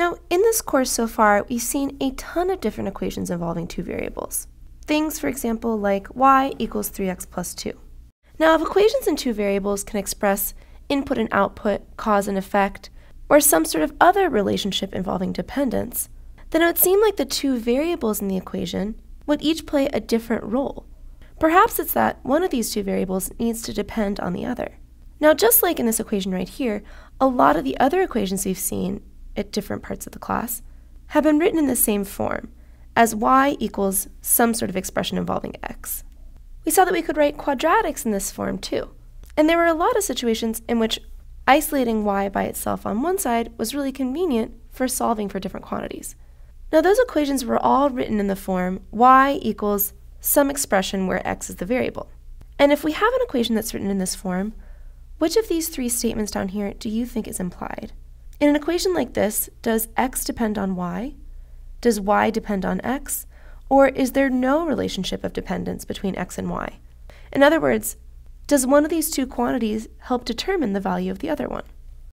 Now, in this course so far, we've seen a ton of different equations involving two variables. Things, for example, like y equals 3x plus 2. Now, if equations in two variables can express input and output, cause and effect, or some sort of other relationship involving dependence, then it would seem like the two variables in the equation would each play a different role. Perhaps it's that one of these two variables needs to depend on the other. Now, just like in this equation right here, a lot of the other equations we've seen at different parts of the class have been written in the same form, as y equals some sort of expression involving x. We saw that we could write quadratics in this form too, and there were a lot of situations in which isolating y by itself on one side was really convenient for solving for different quantities. Now those equations were all written in the form y equals some expression where x is the variable. And if we have an equation that's written in this form, which of these three statements down here do you think is implied? In an equation like this, does x depend on y? Does y depend on x? Or is there no relationship of dependence between x and y? In other words, does one of these two quantities help determine the value of the other one?